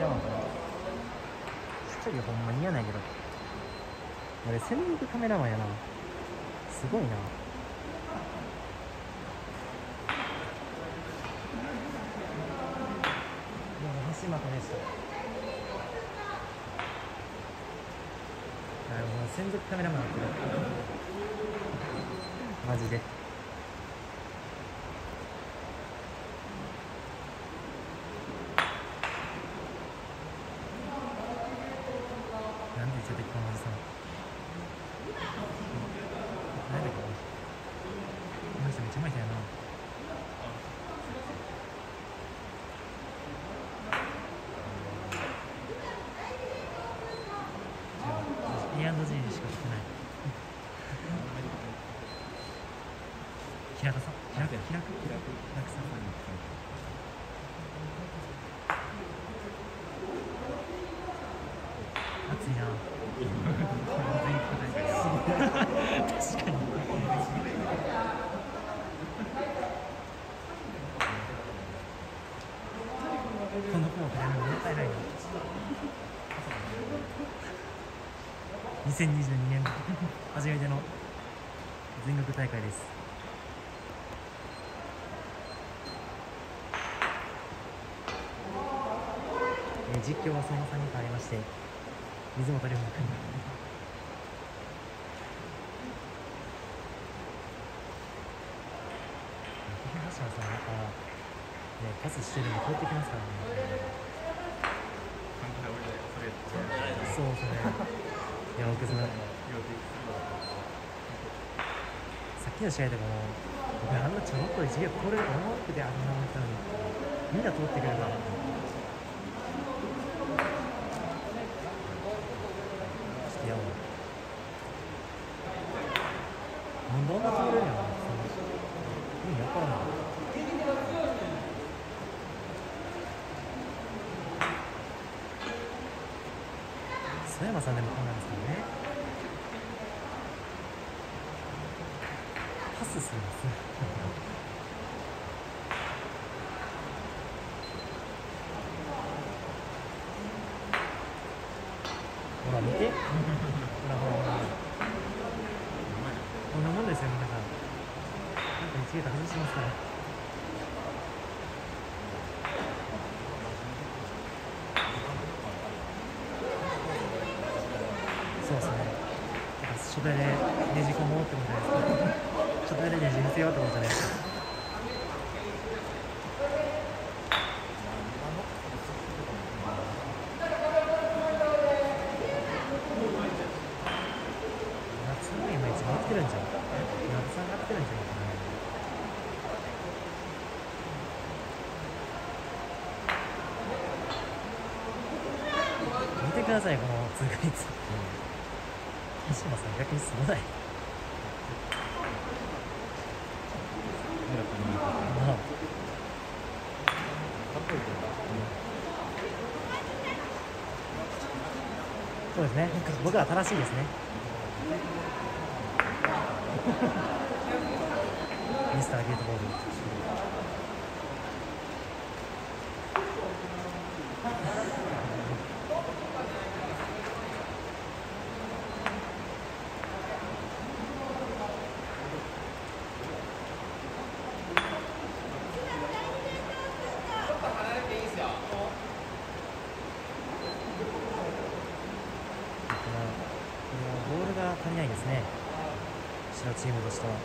一人ほんまに嫌なんやけど。俺専属カメラマンやな。すごいな。でも橋本でしたあ専属カメラマンマジでなんで連れてきたのおじさんなんでかこの人めっちゃうまい人やな違う A&G しか来てない平田さん平く平く平くさん暑いな確かにこの子を触れるのもったいないな2022年 初めての全国大会です。えー実況は相馬さんに変わりまして水本龍馬君。橋島さんなんかねパスしてるの通ってきますからね。そうですね山奥さんさっきの試合でも僕あんなちょろっと一撃取れると思っててあんな思ったのにみんな通ってくれるからいやもうどんであんな通れるの意味わからない須山さんでもこんなんですけどねパスするんですほら見てほらほらほらこんなもんですよ皆さんなんか一ゲート外しますからそうですねなんか初手でねじ込もうってことじゃないですか初手でねじ伏せようってことじゃないですか夏の今一番合ってるんじゃん夏さんが合ってるんじゃないかな見てくださいこの通過率。橋島さん逆にすごない。まあ。そうですね僕は正しいですね。ミスターゲートボールこのボールが足りないですね白チームとしてはな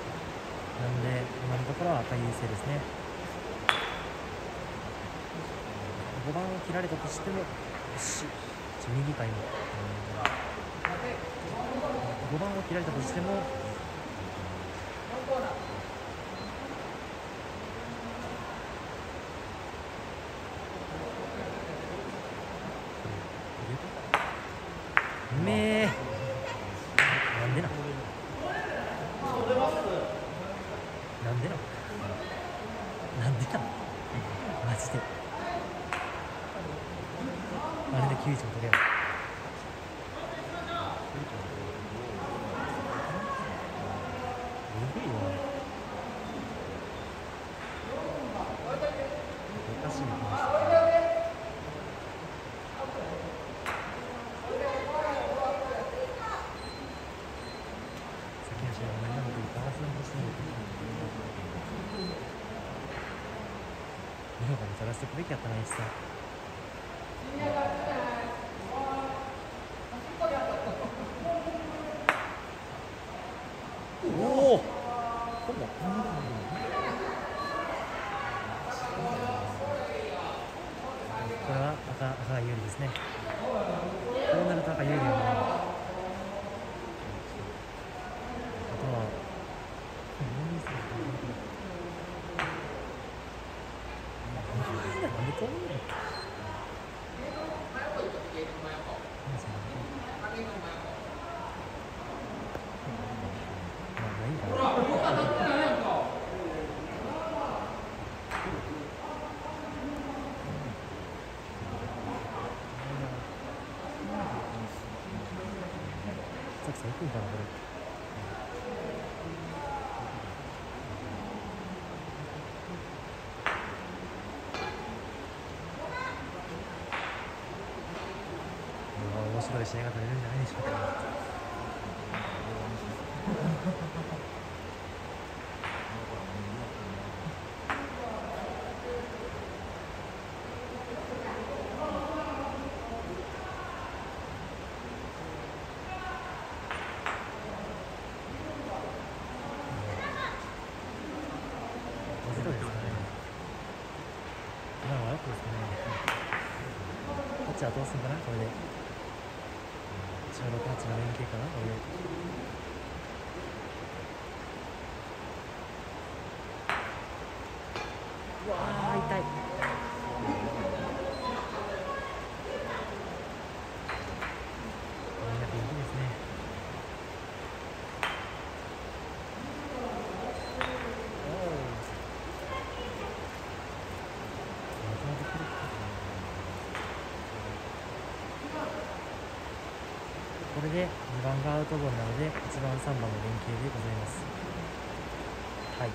んで今のところは赤い優勢ですね5番を切られたとしてもよし。ちょ右か今。5番を切られたとしても試合が取れるんじゃないでしょうか。ゼロですかね今のはアウトですかねこっちはどうするかなこれでちょうどタッチの連携かな？これで。うわあ痛いみんな元気ですねおおまとめてくるこれで2番がアウトボールなので1番3番の連携でございます。はい。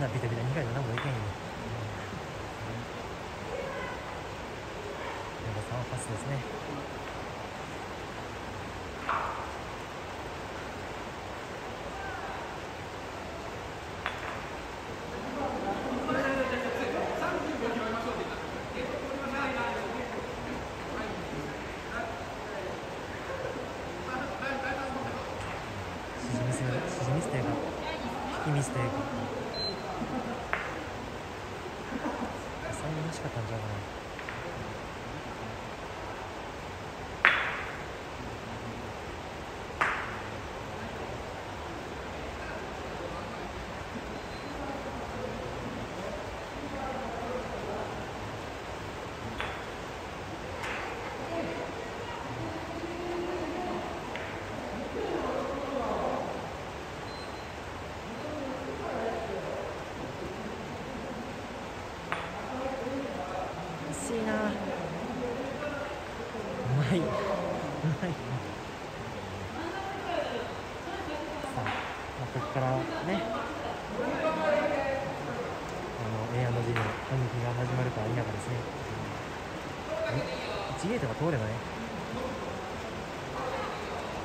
なビタビタ2回7もいけんよ山さんはパスですね指示ミス指示ミスというか引きミスというか最後欲しかったんちゃうかな惜しいなうまいうまいさあ、まあ、ここからね。あの A&G の反撃が始まるか否かですね。1ゲートが通ればね。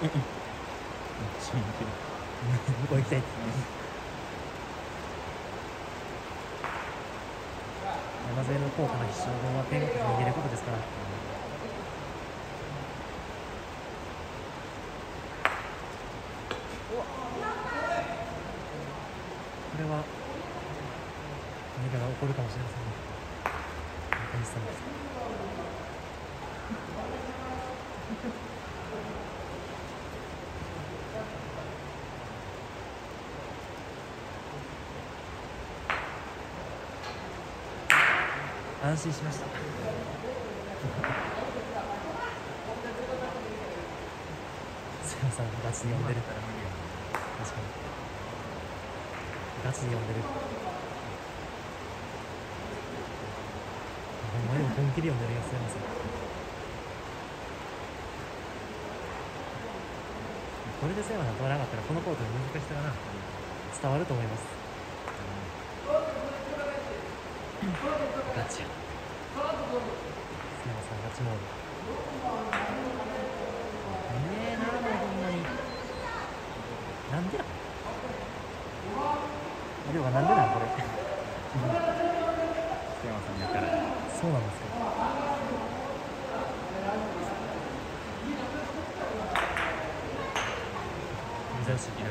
向 こう行きたい。山添の高価な必勝法は点を握れることですからこれは何かが起こるかもしれませんね中西さんです安心しました。すいませんガチで呼んでる確かに。ガチで呼んでる。ほんま本気で呼んでるやつすいませんこれで瀬山さん通らなかったらこのコートの難しさがな伝わると思います。ガチや瀬山さんガチモード。ねえなもうほんまに。なんでやでもなんでなんこれ。福山さんやからそうなんですか。珍しいね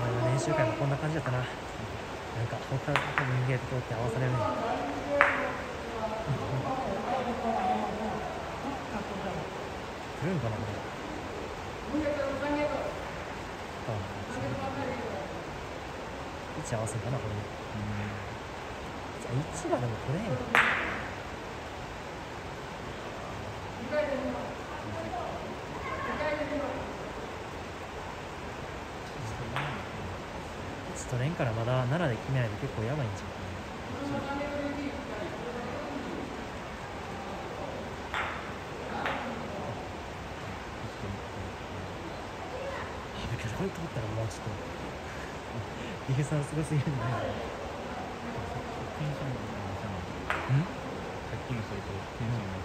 前の練習会もこんな感じだったな。なんか他多分ゲート通って合わされるの。来るんかなこれ。あ位置合わせんかなこれ。位置がでも取れへんかな取れんからまだ7で決めないと結構やばいんじゃんあだけどこれ通ったらもうちょっとディフェンスはすごすぎるんじゃないテンションがんさっきの人とテンションが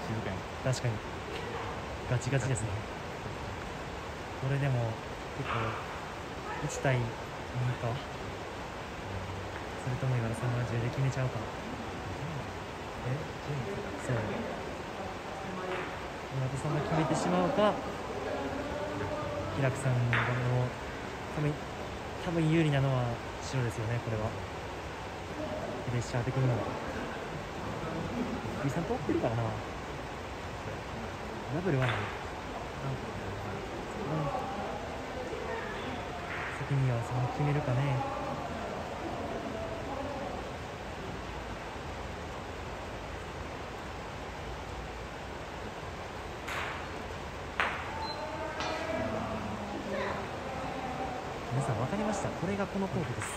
静かに確かにガチガチですねこれでも結構1対2かそれとも今の3が10で決めちゃうかえ？そう。今田さんが決めてしまうか。平久さんの多分多分有利なのは白ですよねこれは。プレッシャー的にも福井さん通ってるからな。ダブルはない。先にはその決めるかね。皆さん分かりました。これがこのコートです。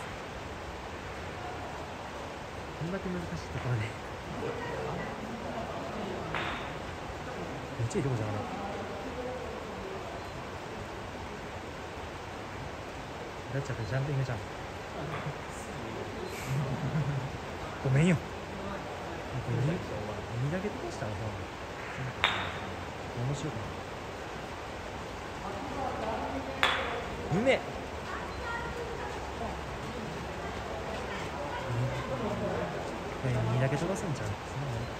こんだけ難しいところで。めっちゃいいとこじゃんあれだっちゃってジャンピングじゃん。ごめんよ。見だけどうしたのさ面白くないうめえ2だけ飛ばすんちゃう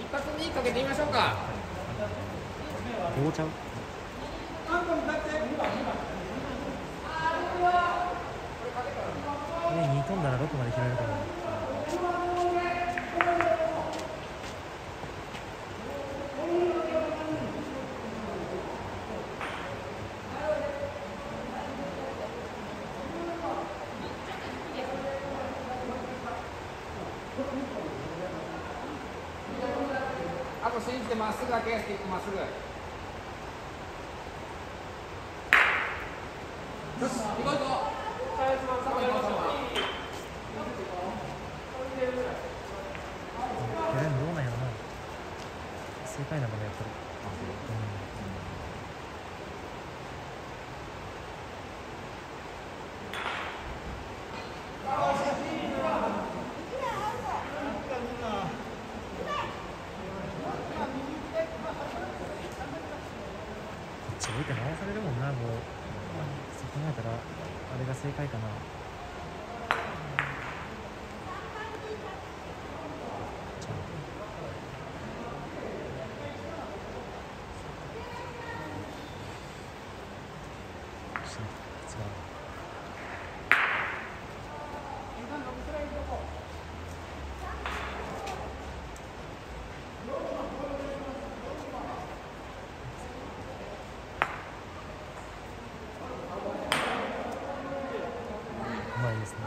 一発にかけてみましょうか。どうちゃうこれ2飛んだらどこまで拾えるかなあと信じてまっすぐ開けスティックまっすぐ。よし、行こう行こう。さあ行こう行こうこれでもどうなんやろな正解なのがやっぱりこっち置いて回されるもんなもうそう考えたらあれが正解かなじゃあし違ううまいですね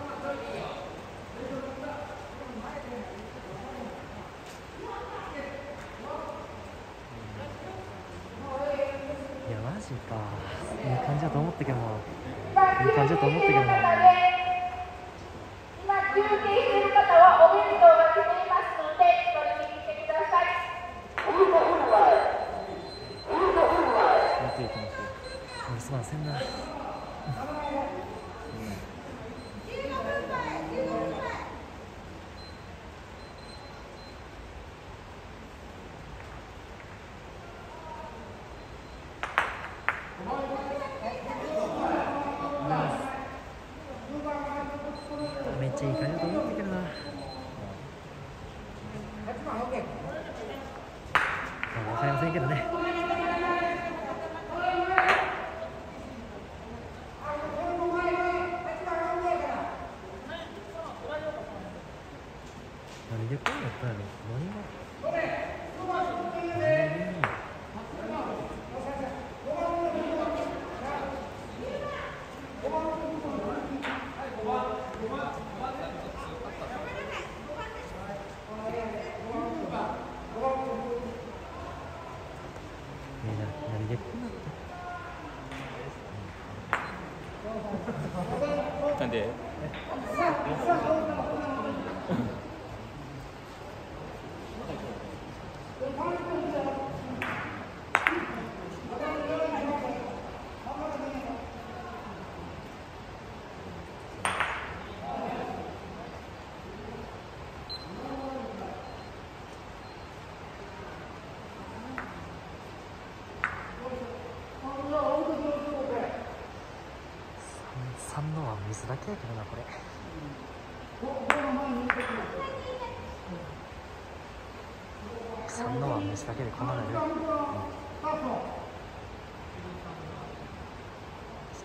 いやマジかいい感じだと思ったけどもいい感じだと思ったけども。ちゃいかようと思ったけどな。分かりませんけどね。のは水だけやけどなこれ三のは水だけでこんなのいるそ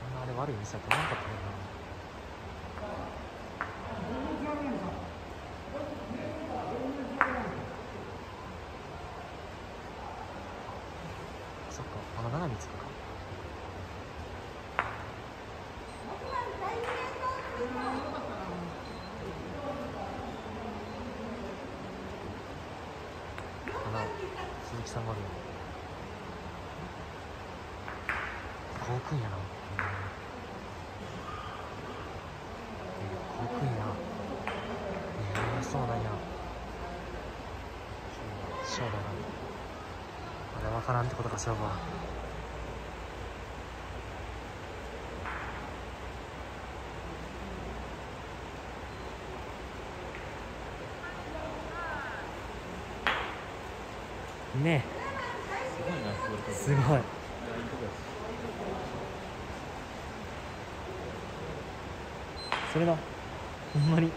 んなあれ悪い店だと思わなかったけどなそっかまだ7につくかあの鈴木さんがあるよ遠くんやな遠くんやええそうなんや。そうだな。まだ分からんってことか勝負は。ねすごいなすごいそれなほんまに。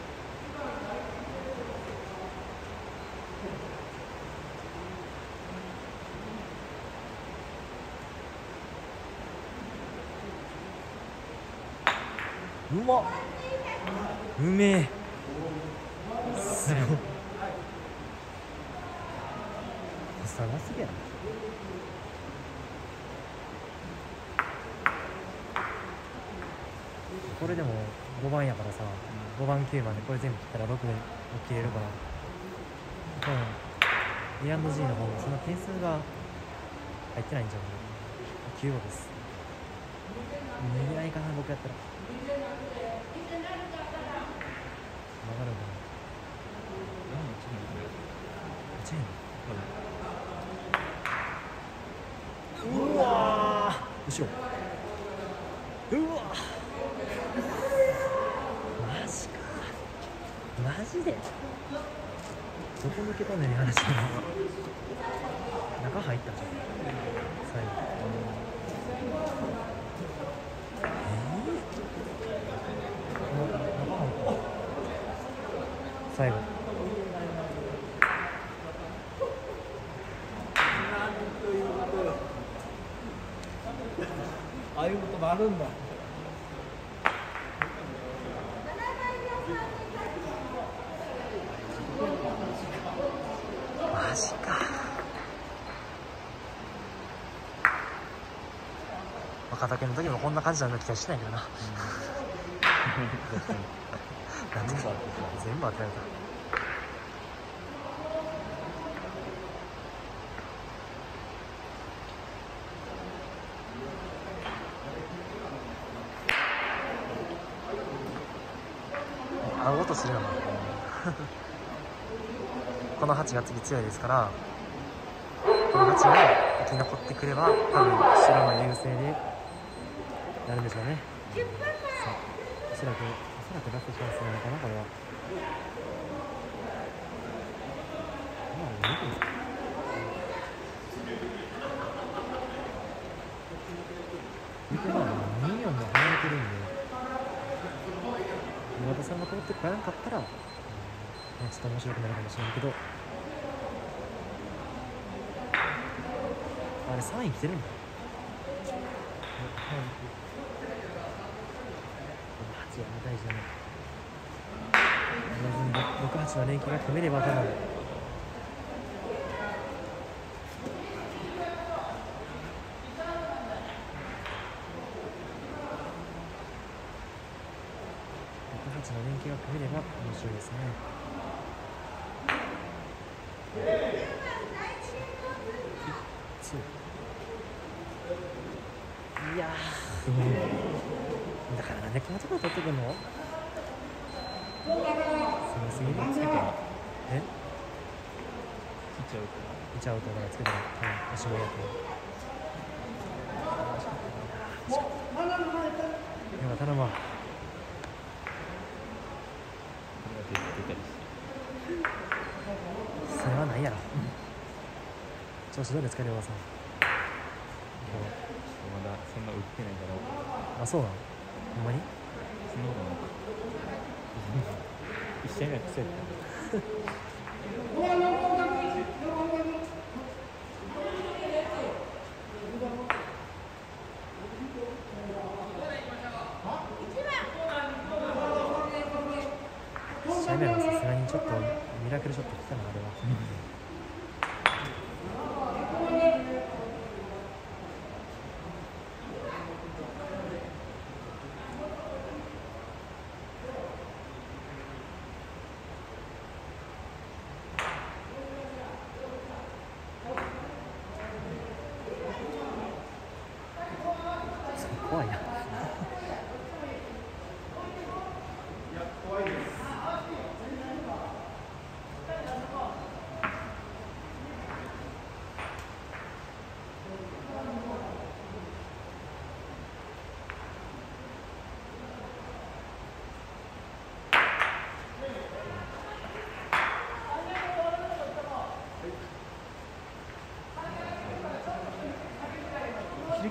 うまっうめえ。すごい。探すぎやなこれでも5番やからさ、5番9番でこれ全部切ったら6で切れるから。多分 A&G の方もそんな点数が入ってないんじゃない？9号です。逃げないかな僕やったら曲がるのかな何のチームチェーンこれうわー後ろうわマジかマジでどこ抜けたね話が中入ったじゃん最後えー、な中入った最後ああいうこともあるんだマジか若竹の時もこんな感じなんだ気がしないけどな。なん。で全部当てた。全部当てられた。合う音するよなこの8が次強いですからこの8が生き残ってくれば多分白の優勢でなるんでしょうねおそらくおそらくラストチャンスなのかなこれは。まあ見てみる見てまあ2、4も離れてるんで岩田さんが通ってこらなかったら、ちょっと面白くなるかもしれんけどあれ3位来てるんだ8や大事だね68の連携が組めれば多分6 8の連携が組めれば面白いですね。いやー。だからなんでこんなところ取ってくんの？すごすぎる。つけたらえ？切っちゃうから1アウトからつけたら多分おしまいやと思う。よか頼むわ。これが出出たりしてそれはないやろ調子どうですか亮さん？だそんな売ってないから日あそうなの？ほんまに？その。方がなんか一試合目は癖やった試合目はさすがにちょっとミラクルショット来たなあれは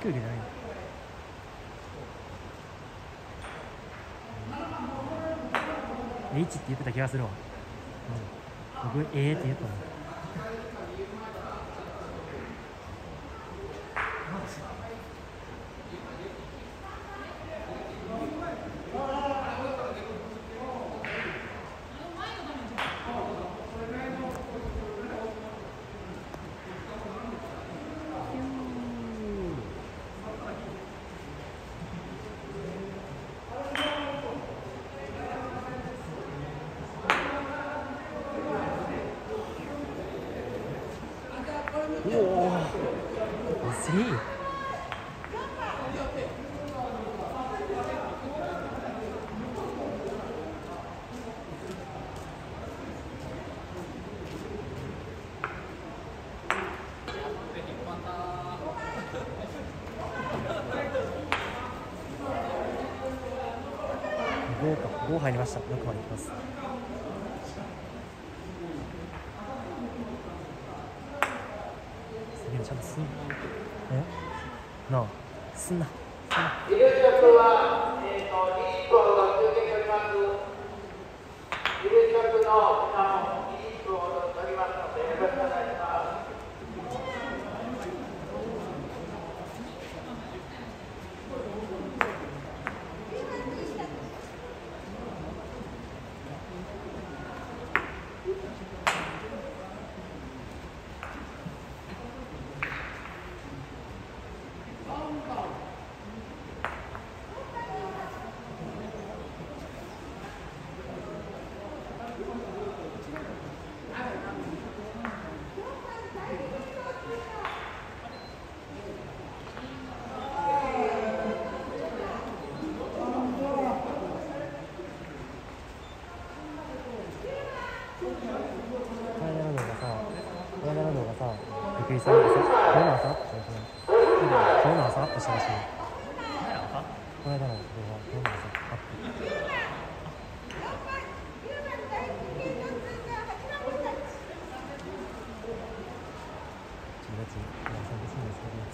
昼休憩じゃない。のえ H って言ってた気がするわ、うん、僕ええって言ったもんおおスリー5か5入りました。6までいきます。すげえちゃんとすんえ？なあ。すんな。すんな。リレーショットは、えー、と20分が続けております。リレーショットの皆も20分ほど取りますので、よろしくお願いします。この間の動画さこの間の動画さ福井さん。がさ今日の朝アップしたらしい今日の朝アップしたらしいこの間の動画今日の朝アップちょっとやつ皆さんですんですけどや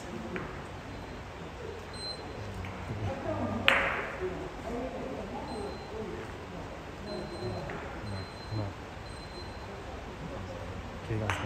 つ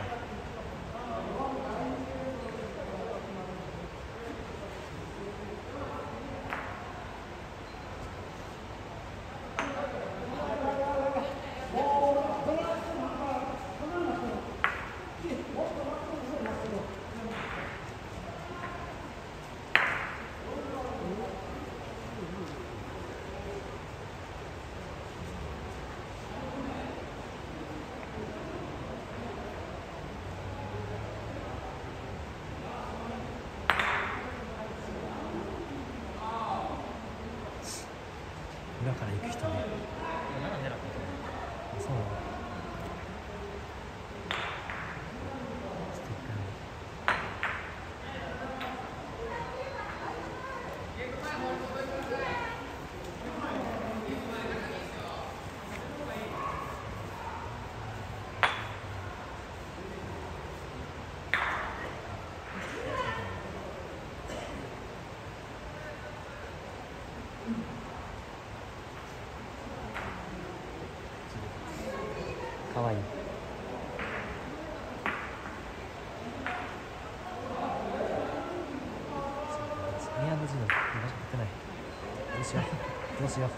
もしや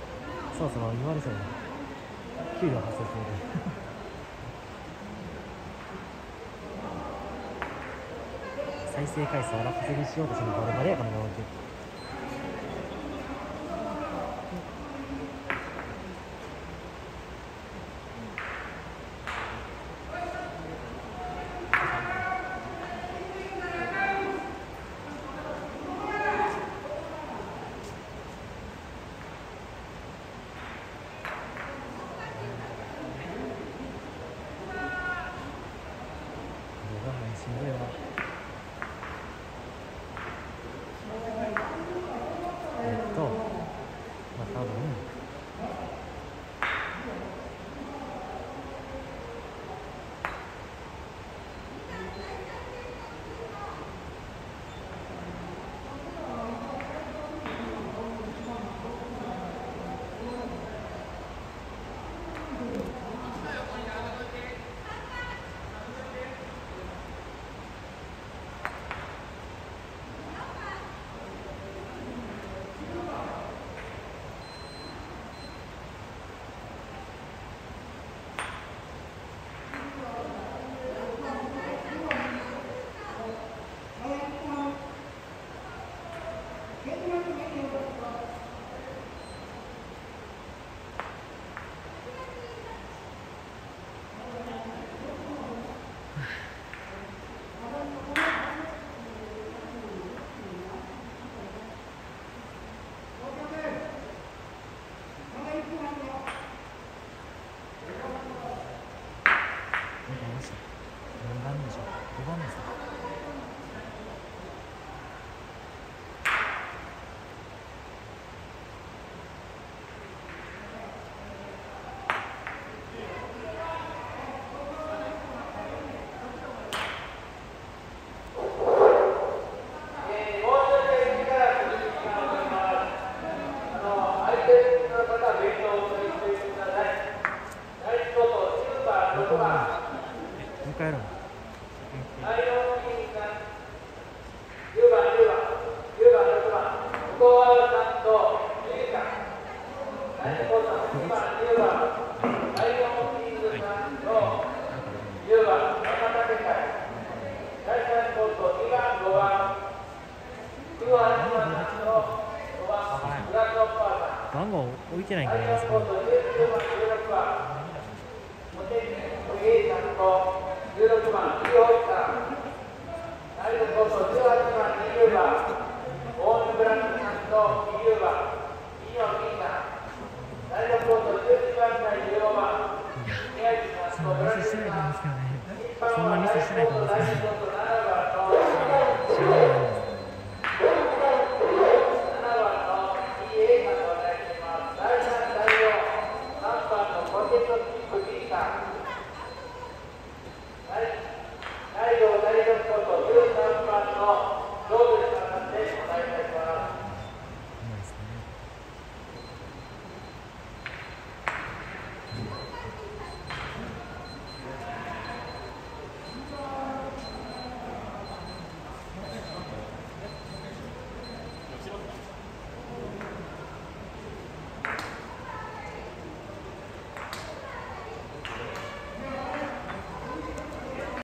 そそ言われそうな給料発生する 再生回数を荒稼ぎしようとする我々はこのままで